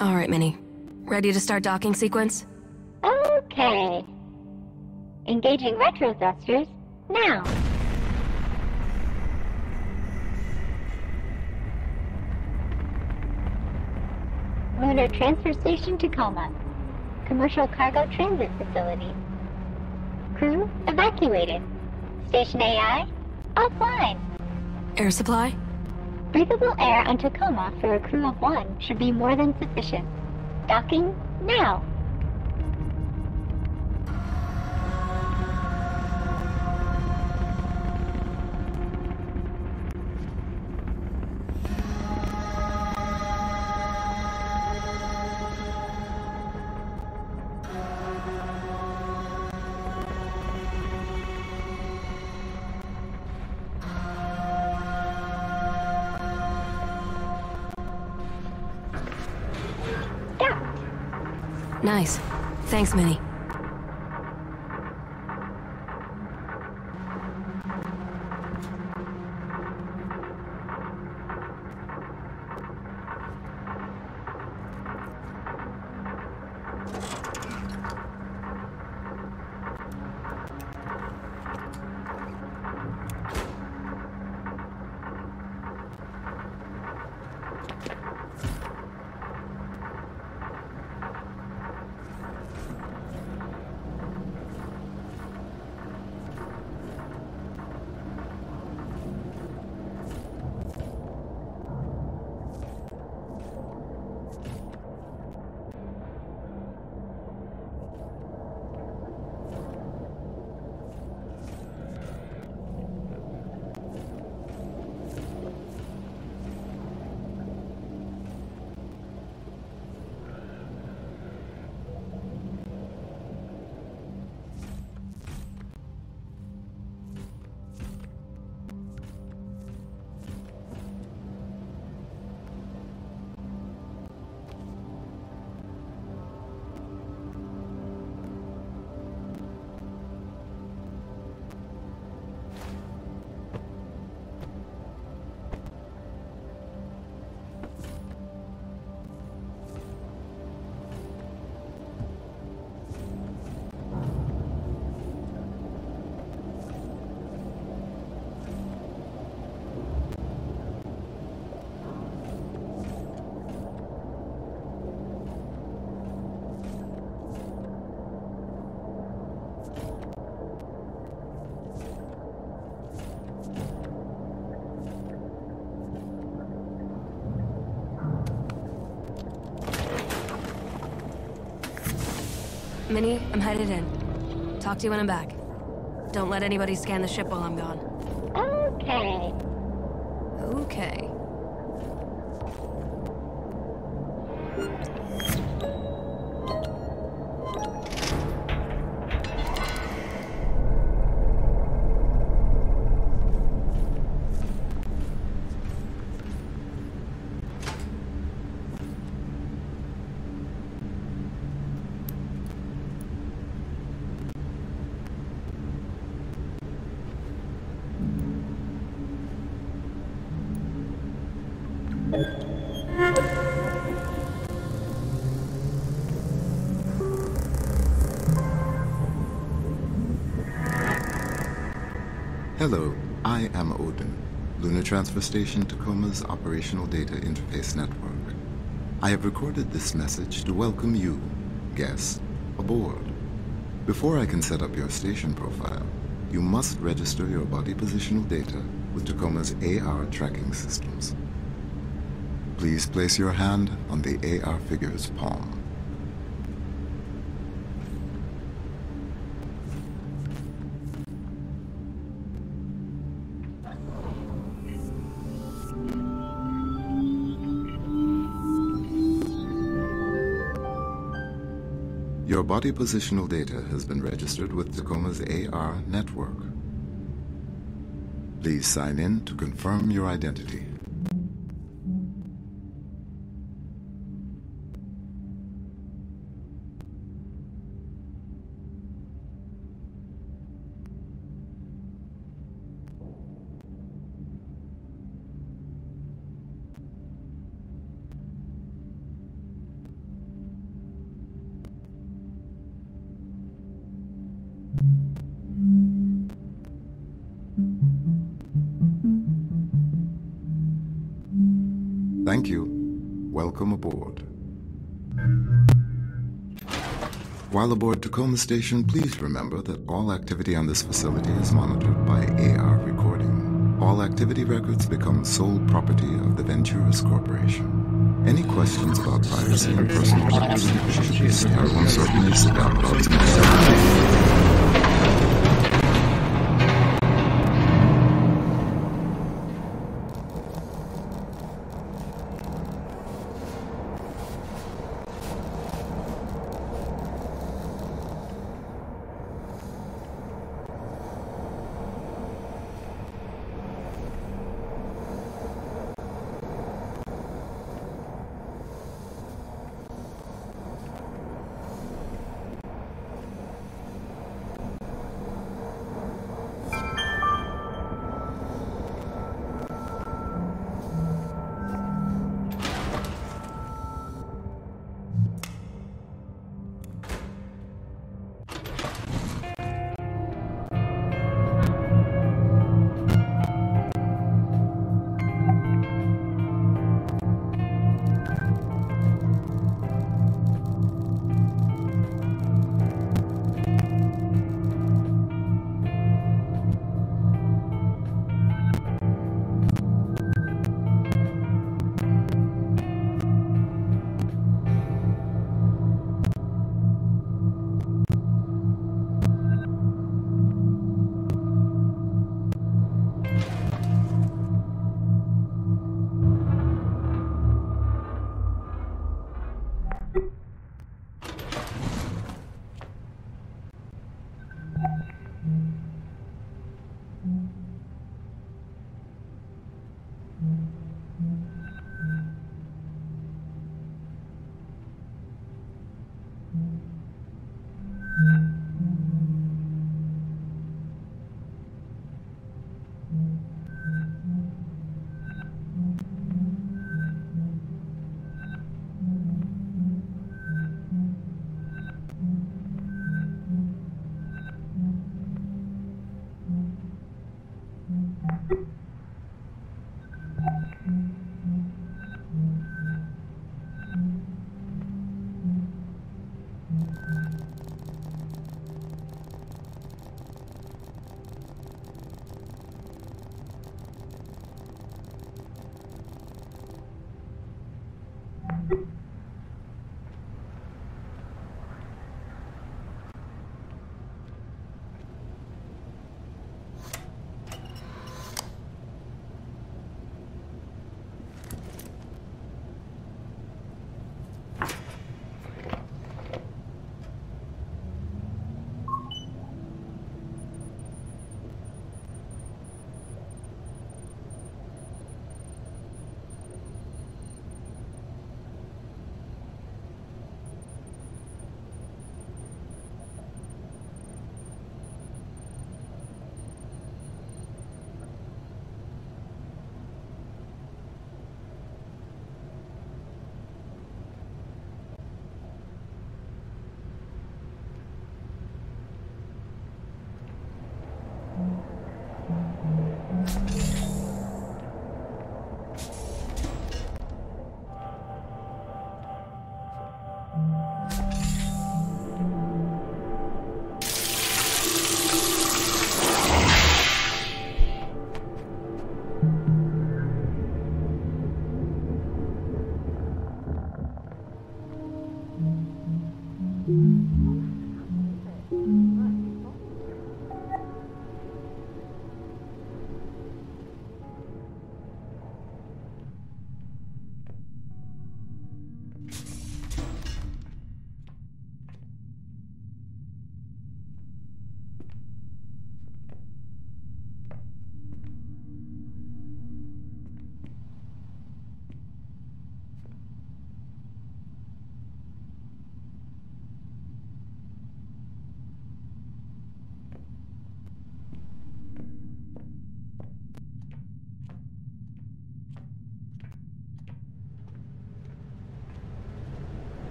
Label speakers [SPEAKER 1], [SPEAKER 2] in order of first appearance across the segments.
[SPEAKER 1] All right, Minnie. Ready to start docking sequence?
[SPEAKER 2] Okay. Engaging retro thrusters now. Lunar Transfer Station Tacoma. Commercial Cargo Transit Facility. Crew evacuated. Station AI offline.
[SPEAKER 1] Air supply?
[SPEAKER 2] Breathable air on Tacoma for a crew of one should be more than sufficient. Docking now.
[SPEAKER 1] Nice. Thanks, Minnie. Minnie, I'm headed in. Talk to you when I'm back. Don't let anybody scan the ship while I'm gone.
[SPEAKER 2] Okay.
[SPEAKER 1] Okay.
[SPEAKER 3] Hello, I am Odin, Lunar Transfer Station Tacoma's Operational Data Interface Network. I have recorded this message to welcome you, guests, aboard. Before I can set up your station profile, you must register your body positional data with Tacoma's AR tracking systems. Please place your hand on the AR figure's palm. Your body positional data has been registered with Tacoma's AR network. Please sign in to confirm your identity. Thank you. Welcome aboard. While aboard Tacoma Station, please remember that all activity on this facility is monitored by AR recording. All activity records become sole property of the Venturis Corporation. Any questions about privacy and personal privacy should be sterile certainly sit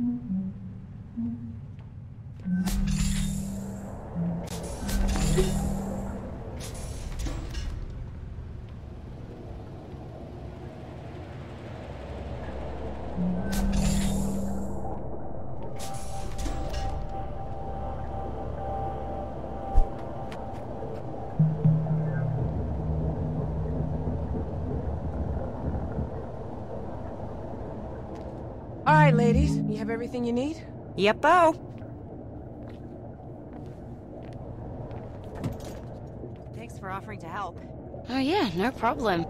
[SPEAKER 3] Mm-hmm. Mm-hmm. Down
[SPEAKER 4] right, ladies. You have everything you need?
[SPEAKER 5] Yep-o. Thanks for offering to help.
[SPEAKER 6] Oh yeah, no problem.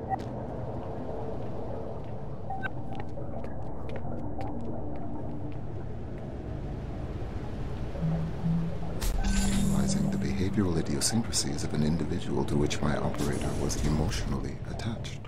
[SPEAKER 3] Analyzing the behavioral idiosyncrasies of an individual to which my operator was emotionally attached.